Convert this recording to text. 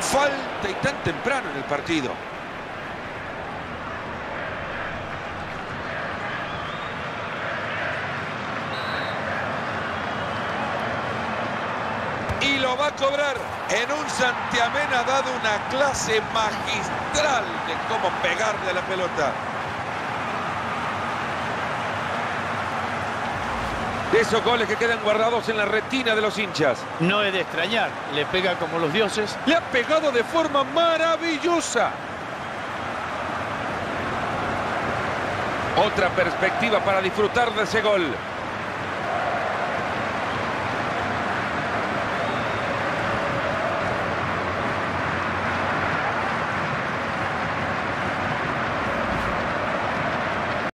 Falta y tan temprano en el partido. Y lo va a cobrar. En un Santiamén ha dado una clase magistral de cómo pegarle a la pelota. De esos goles que quedan guardados en la retina de los hinchas. No es de extrañar, le pega como los dioses. Le ha pegado de forma maravillosa. Otra perspectiva para disfrutar de ese gol.